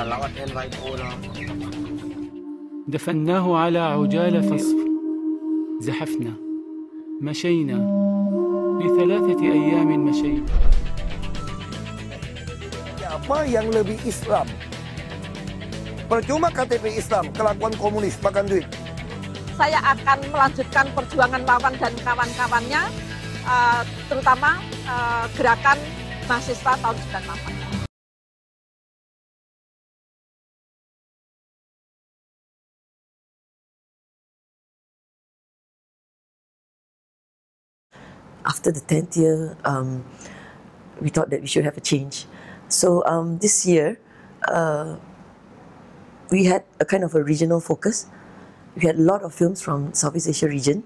lawat invite ko lang. دفناه على عجالة صفر زحفنا مشينا لثلاثة أيام مشينا Siapa yang lebih Islam? Percuma KTP Islam, kelakuan komunis, makan duit. saya akan melanjutkan perjuangan Wawan dan kawan-kawannya, eh, terutama eh, gerakan mahasiswa tahun 98. After the 10th year, um, we thought that we should have a change. So um, this year, uh, we had a kind of a regional focus. We had a lot of films from Southeast Asia region,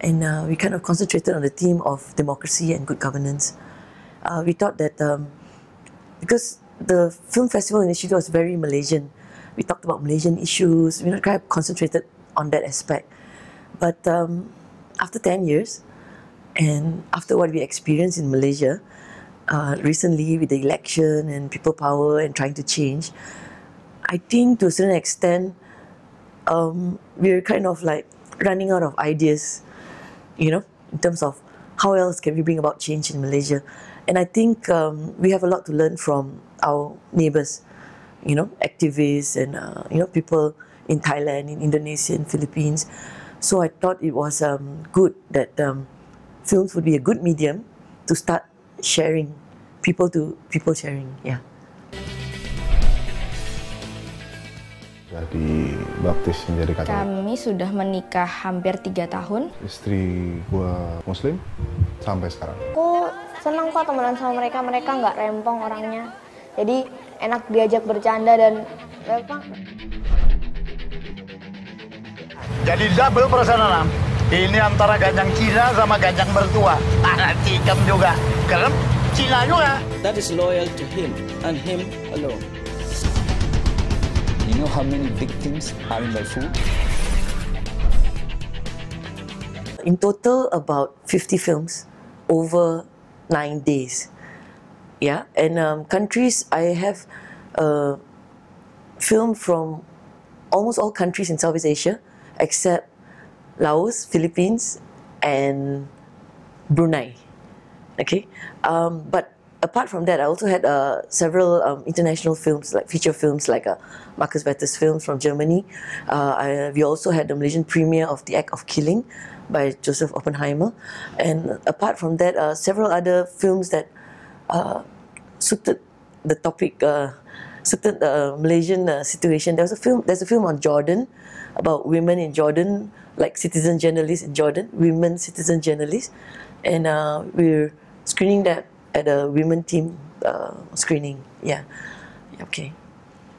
and uh, we kind of concentrated on the theme of democracy and good governance. Uh, we thought that um, because the film festival initially was very Malaysian, we talked about Malaysian issues. We kind of concentrated on that aspect. But um, after 10 years, and after what we experienced in Malaysia uh, recently with the election and people power and trying to change, I think to a certain extent, um, we're kind of like running out of ideas, you know, in terms of how else can we bring about change in Malaysia. And I think um, we have a lot to learn from our neighbors, you know, activists and, uh, you know, people in Thailand, in Indonesia, in Philippines. So I thought it was um, good that um, films would be a good medium to start sharing, people to people sharing, yeah. Jadi baptis menjadi Katolik. Kami sudah menikah hampir tiga tahun. Istri gua Muslim sampai sekarang. Aku senang kok temenan sama mereka. Mereka nggak rempong orangnya. Jadi enak diajak bercanda dan apa? Jadi double perasaan Ini antara ganjang Cina sama ganjang mertua. Anak tikam juga. Kerem Cina juga. That is loyal to him and him alone. You know how many victims are in my food? In total, about 50 films over nine days. Yeah, and um, countries, I have uh, film from almost all countries in Southeast Asia except Laos, Philippines, and Brunei. Okay, um, but apart from that, I also had uh, several um, international films, like feature films, like uh, Marcus Vetter's films from Germany. Uh, I, we also had the Malaysian premiere of The Act of Killing by Joshua Oppenheimer, and apart from that, uh, several other films that uh, suited the topic, uh, suited the Malaysian uh, situation. There was a film. There's a film on Jordan about women in Jordan, like citizen journalists in Jordan, women citizen journalists, and uh, we're screening that at a women team uh, screening. Yeah, okay.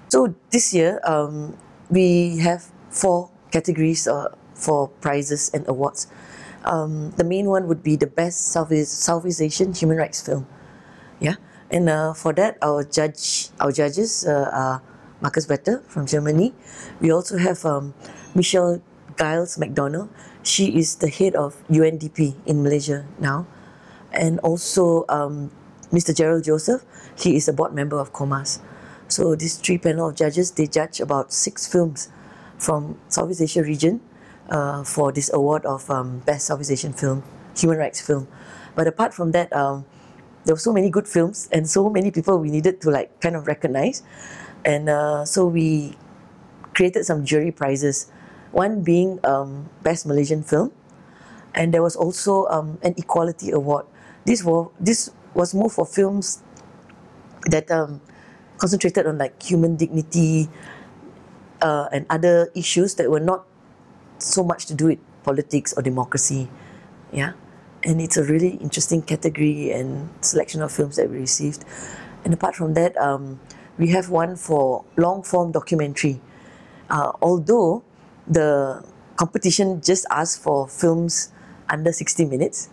So this year um, we have four categories uh, for prizes and awards. Um, the main one would be the best Southeast, Southeast Asian human rights film. Yeah, and uh, for that our judge, our judges uh, are Marcus Vetter from Germany. We also have um, Michelle Gyles-McDonnough. She is the head of UNDP in Malaysia now, and also um, Mr. Gerald Joseph. He is a board member of Komas. So these three panel of judges they judge about six films from Southeast Asia region uh, for this award of um, best Southeast Asian film, human rights film. But apart from that, um, there were so many good films and so many people we needed to like kind of recognize, and uh, so we created some jury prizes. One being um, best Malaysian film, and there was also um, an equality award. This was this was more for films that um, concentrated on like human dignity uh, and other issues that were not so much to do with politics or democracy. Yeah, and it's a really interesting category and selection of films that we received. And apart from that, um, we have one for long form documentary. Uh, although the competition just asked for films under 60 minutes,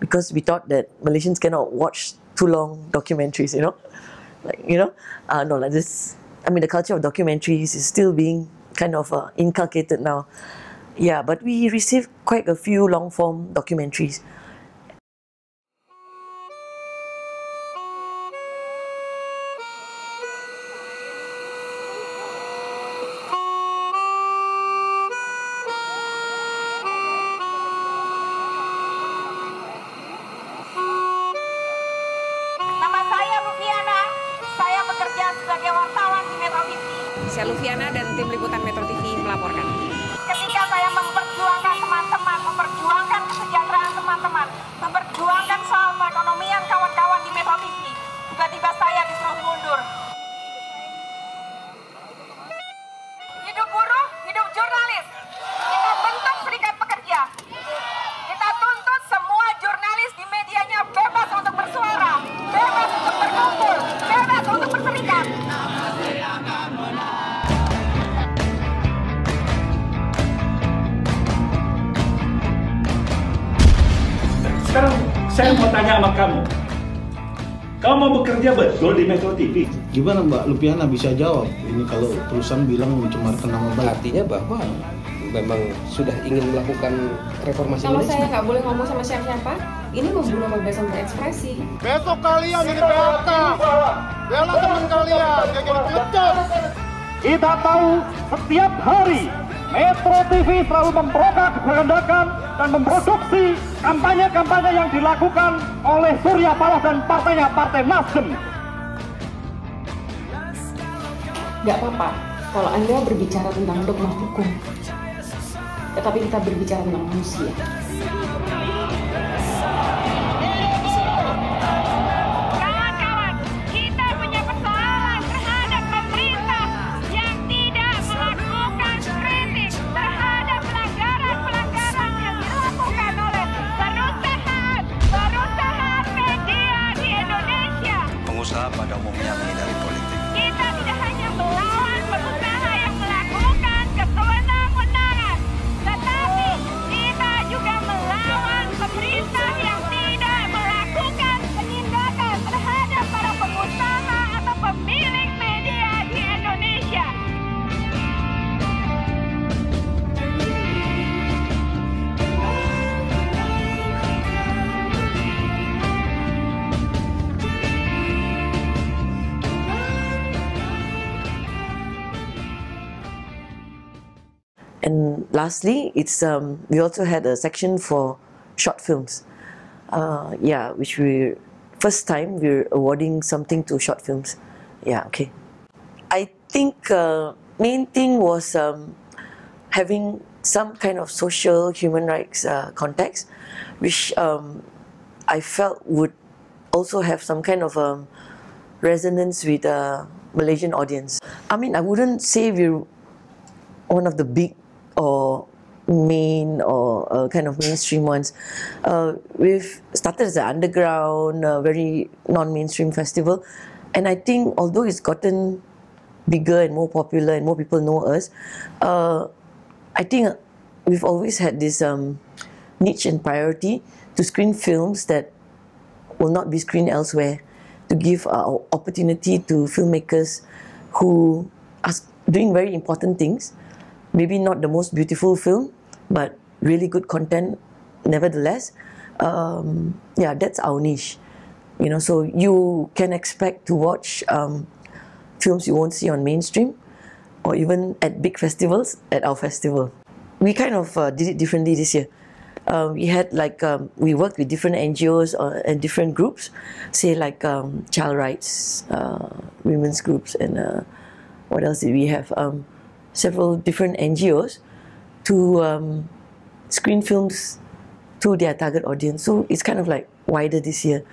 because we thought that Malaysians cannot watch too long documentaries, you know, like you know, uh, no, like this. I mean, the culture of documentaries is still being kind of uh, inculcated now. Yeah, but we received quite a few long form documentaries. Saya Lufiana dan tim liputan Metro TV melaporkan. Saya mau tanya sama kamu. Kamu mau bekerja betul di Metro TV? Gimana Mbak Lupiana bisa jawab? Ini kalau perusahaan bilang mencemarkan nama baik. Artinya bahwa memang sudah ingin melakukan reformasi Kalau saya nggak boleh ngomong sama siapa-siapa, ini membunuh kebebasan berekspresi. Besok kalian jadi PHK. Bela teman kalian, jadi pecat. Kita tahu setiap hari Metro TV selalu memproduksi kehendakan dan memproduksi kampanye-kampanye yang dilakukan oleh Surya Paloh dan partainya Partai Nasdem. Nggak apa-apa kalau Anda berbicara tentang dogma hukum. Tetapi kita berbicara tentang manusia. Lastly, it's um, we also had a section for short films. Uh, yeah, which we first time we're awarding something to short films. Yeah, okay. I think uh, main thing was um, having some kind of social human rights uh, context, which um, I felt would also have some kind of um, resonance with the Malaysian audience. I mean, I wouldn't say we're one of the big or main or uh, kind of mainstream ones. Uh, we've started as an underground, uh, very non-mainstream festival, and I think although it's gotten bigger and more popular and more people know us, uh, I think we've always had this um, niche and priority to screen films that will not be screened elsewhere, to give uh, opportunity to filmmakers who are doing very important things maybe not the most beautiful film, but really good content nevertheless. Um, yeah, that's our niche. You know, so you can expect to watch um, films you won't see on mainstream or even at big festivals at our festival. We kind of uh, did it differently this year. Uh, we had like um, we worked with different NGOs uh, and different groups, say like um, child rights, uh, women's groups, and uh, what else did we have? Um, several different NGOs to um, screen films to their target audience. So it's kind of like wider this year.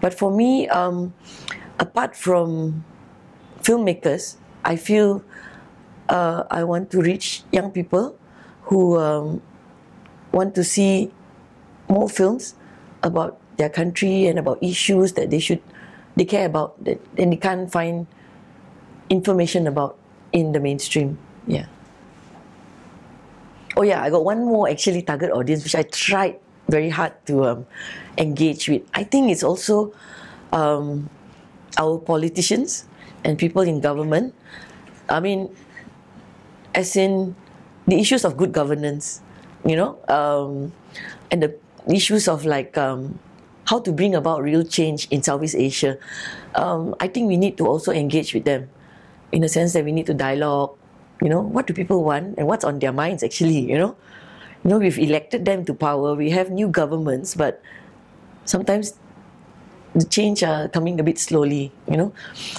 But for me, um, apart from filmmakers, I feel uh, I want to reach young people who um, want to see more films about their country and about issues that they should they care about that and they can't find information about in the mainstream. Yeah. Oh yeah, I got one more actually target audience which I tried very hard to um, engage with. I think it's also um, our politicians and people in government. I mean, as in the issues of good governance, you know, um, and the issues of like um, how to bring about real change in Southeast Asia. Um, I think we need to also engage with them in the sense that we need to dialogue. You know, what do people want and what's on their minds actually, you know? You know, we've elected them to power, we have new governments, but sometimes the change are coming a bit slowly, you know.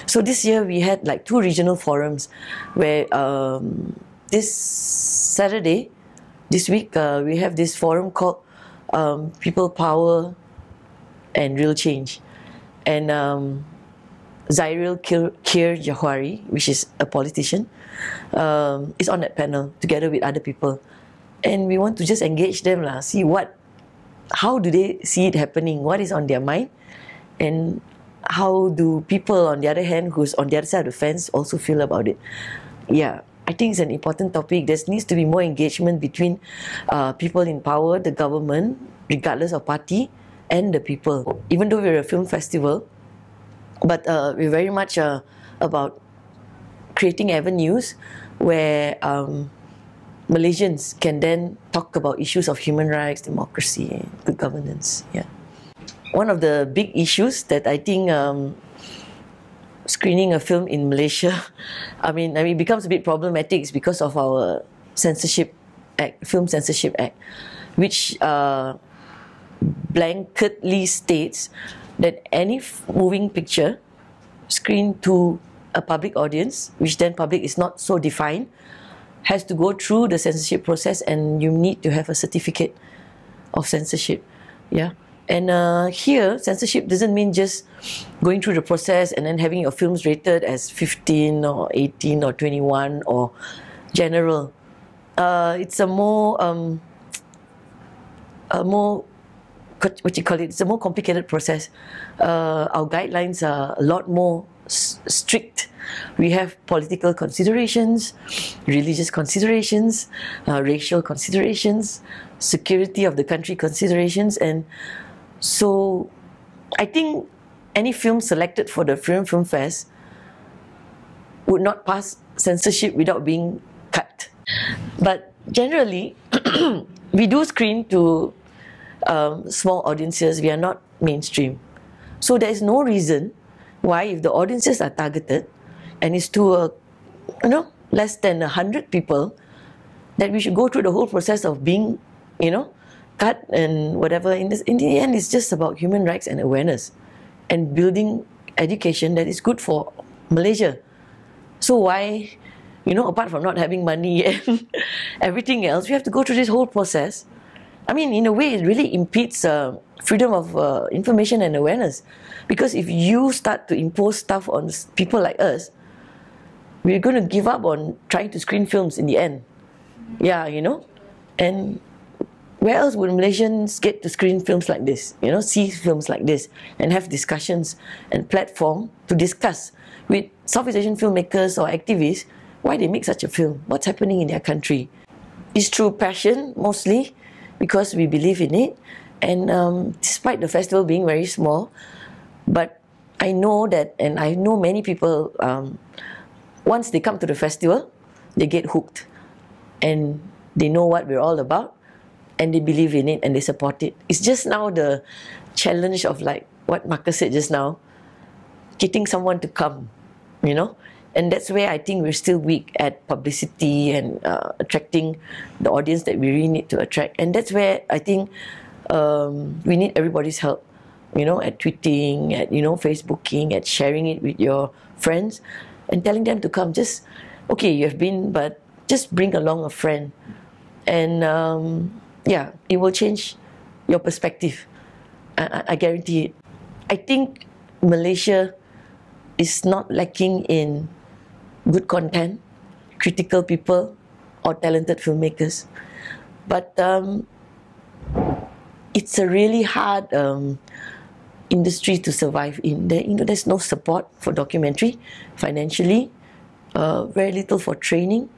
So this year we had like two regional forums where um, this Saturday, this week, uh, we have this forum called um, People Power and Real Change. And um, Zairil Khir, Johari, which is a politician, um, is on that panel together with other people. And we want to just engage them, lah, see what, how do they see it happening, what is on their mind, and how do people on the other hand who's on the other side of the fence also feel about it? Yeah i think it's an important topic. There needs to be more engagement between uh, people in power the government regardless of party and the people. Even though we're a film festival but uh, we're very much uh, about creating avenues where um, Malaysians can then talk about issues of human rights, democracy, good governance. Yeah one of the big issues that I think um, screening a film in Malaysia, I mean, I mean, becomes a bit problematic is because of our censorship act, film censorship act, which uh, blanketly states that any moving picture screened to a public audience, which then public is not so defined, has to go through the censorship process, and you need to have a certificate of censorship. Yeah. And uh, here, censorship doesn't mean just going through the process and then having your films rated as 15 or 18 or 21 or general. Uh, it's a more, um, a more, what you call it, it's a more complicated process. Uh, our guidelines are a lot more s- strict. We have political considerations, religious considerations, uh, racial considerations, security of the country considerations, and so I think any film selected for the Film Film Fest would not pass censorship without being cut. But generally, we do screen to um, small audiences. We are not mainstream. So there is no reason why, if the audiences are targeted and it's to a, you know, less than a hundred people, that we should go through the whole process of being, you know, cut and whatever. In, this, in the end, it's just about human rights and awareness and building education that is good for Malaysia. So why, you know, apart from not having money and everything else, we have to go through this whole process. I mean, in a way, it really impedes uh, freedom of uh, information and awareness. Because if you start to impose stuff on people like us, we're going to give up on trying to screen films in the end. Yeah, you know? And where else would Malaysians get to screen films like this? You know, see films like this and have discussions and platform to discuss with Southeast Asian filmmakers or activists why they make such a film, what's happening in their country. It's through passion mostly because we believe in it. And um, despite the festival being very small, but I know that, and I know many people, um, once they come to the festival, they get hooked and they know what we're all about and they believe in it and they support it. It's just now the challenge of like what Marcus said just now, getting someone to come, you know, and that's where I think we're still weak at publicity and uh, attracting the audience that we really need to attract, and that's where I think um, we need everybody's help, you know, at tweeting, at you know, Facebooking, at sharing it with your friends, and telling them to come. Just okay, you have been, but just bring along a friend, and um, yeah, it will change your perspective. I, I guarantee it. I think Malaysia is not lacking in good content, critical people, or talented filmmakers. But um, it's a really hard um, industry to survive in. There, you know, there's no support for documentary financially, uh, very little for training,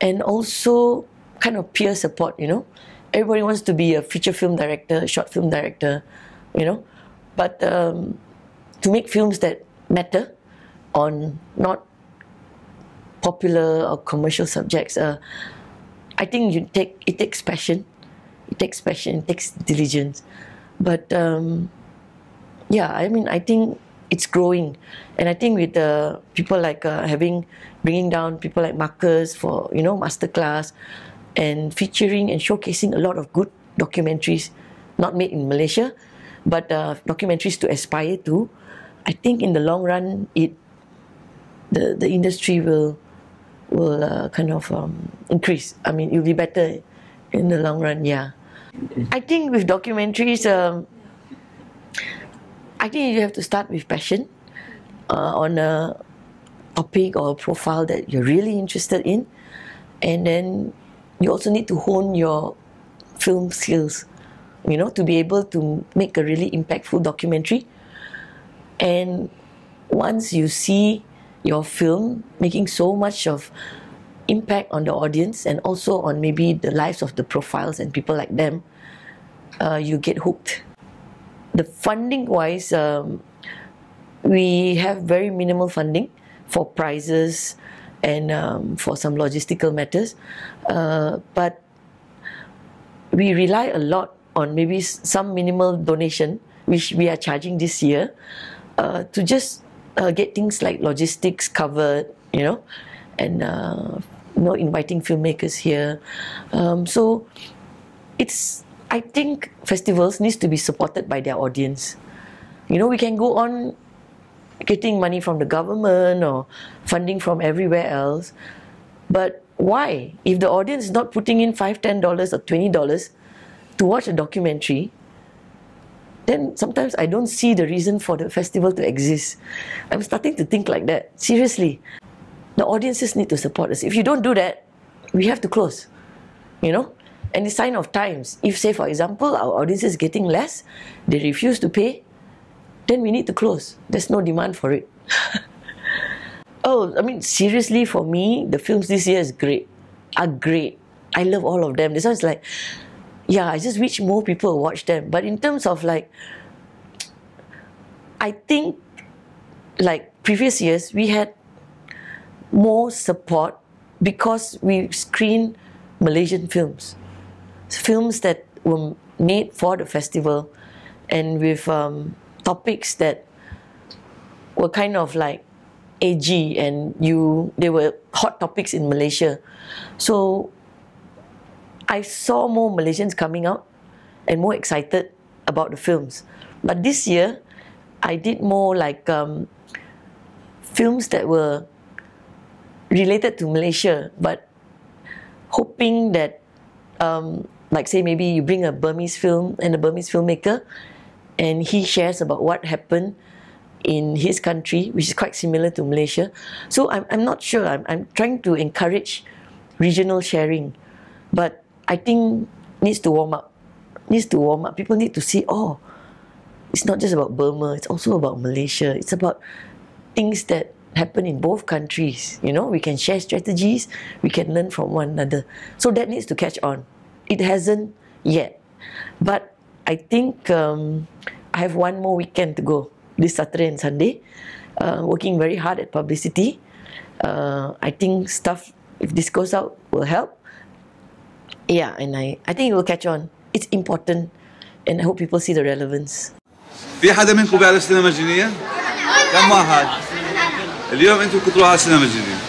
and also kind of peer support. You know, everybody wants to be a feature film director, short film director, you know, but um, to make films that matter on not popular or commercial subjects, uh, I think you take it takes passion, it takes passion, it takes diligence, but um, yeah, I mean, I think it's growing, and I think with the people like uh, having bringing down people like Marcus for you know masterclass, and featuring and showcasing a lot of good documentaries not made in Malaysia, but uh, documentaries to aspire to. I think in the long run, it the the industry will will uh, kind of um, increase. I mean, you'll be better in the long run. Yeah, I think with documentaries, um, I think you have to start with passion uh, on a topic or a profile that you're really interested in, and then you also need to hone your film skills. You know, to be able to make a really impactful documentary. And once you see your film making so much of impact on the audience and also on maybe the lives of the profiles and people like them, uh, you get hooked. The funding wise, um, we have very minimal funding for prizes and um, for some logistical matters, uh, but we rely a lot on maybe some minimal donation, which we are charging this year, uh, to just uh, get things like logistics covered, you know, and uh, you know inviting filmmakers here. Um, so it's I think festivals needs to be supported by their audience. You know, we can go on getting money from the government or funding from everywhere else, but why? If the audience is not putting in five, ten dollars or twenty dollars to watch a documentary, then sometimes I don't see the reason for the festival to exist. I'm starting to think like that. Seriously. The audiences need to support us. If you don't do that, we have to close. You know? And it's sign of times. If, say, for example, our audience is getting less, they refuse to pay, then we need to close. There's no demand for it. oh, I mean, seriously, for me, the films this year is great. Are great. I love all of them. This one's like, yeah, I just wish more people watch them. But in terms of like, I think like previous years, we had more support because we screen Malaysian films, films that were made for the festival, and with um, topics that were kind of like edgy and you they were hot topics in Malaysia. So I saw more Malaysians coming out and more excited about the films. But this year, I did more like um, films that were related to Malaysia, but hoping that, um, like say maybe you bring a Burmese film and a Burmese filmmaker, and he shares about what happened in his country, which is quite similar to Malaysia. So I'm, I'm not sure. I'm, I'm trying to encourage regional sharing, but I think needs to warm up. Needs to warm up. People need to see. Oh, it's not just about Burma. It's also about Malaysia. It's about things that happen in both countries. You know, we can share strategies. We can learn from one another. So that needs to catch on. It hasn't yet, but I think um, I have one more weekend to go this Saturday and Sunday. Uh, working very hard at publicity. Uh, I think stuff if this goes out will help. Yeah, and I, I think it will catch on. It's important, and I hope people see the relevance. في حدا منكم بيعرف سينما جينية؟ كم واحد؟ اليوم انتم كنتوا على سينما جينية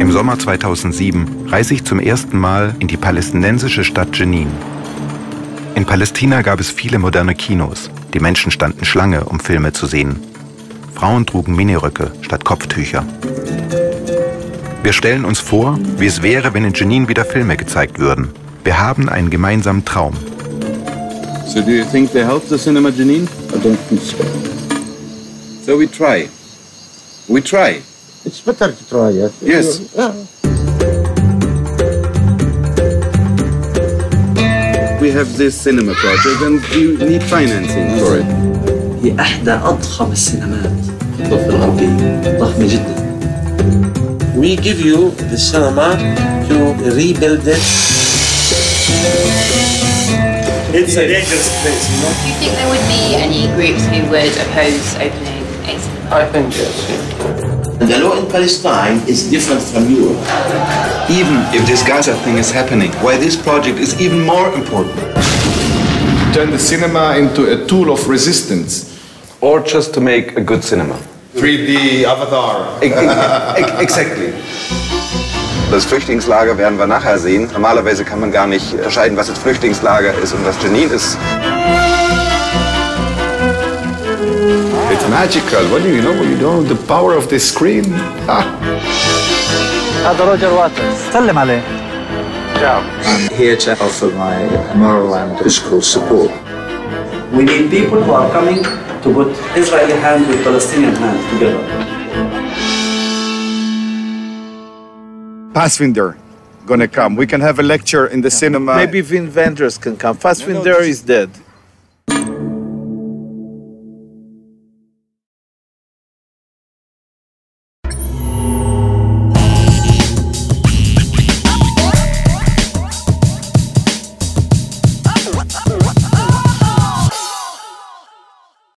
Im Sommer 2007 reise ich zum ersten Mal in die palästinensische Stadt Jenin. In Palästina gab es viele moderne Kinos. Die Menschen standen Schlange, um Filme zu sehen. Frauen trugen Miniröcke statt Kopftücher. Wir stellen uns vor, wie es wäre, wenn in Jenin wieder Filme gezeigt würden. Wir haben einen gemeinsamen Traum. So do you think they helped the cinema Janine? I don't think so. So we try. We try. It's better to try, yes. Yes. Yeah. We have this cinema project and we need financing for it. هي إحدى أضخم السينمات في الضفة الغربية ضخمة جدا We give you the cinema to rebuild it It's a dangerous place, you know? Do you think there would be any groups who would oppose opening a cinema? I think yes. The law in Palestine is different from Europe. Even if this Gaza thing is happening, why this project is even more important. Turn the cinema into a tool of resistance. Or just to make a good cinema. 3D avatar. Ex- ex- exactly. Das Flüchtlingslager werden wir nachher sehen. Normalerweise kann man gar nicht unterscheiden, was jetzt Flüchtlingslager ist und was Jenin ist. It's magical. What do you know? You know the power of the screen. Ah. هذا روجر واترز سلم عليه I'm here to offer my moral and physical support. We need people who are coming to put Israeli hand with Palestinian hand together. Fassbinder gonna come. We can have a lecture in the cinema. Maybe Wim Wenders can come. Fassbinder is dead.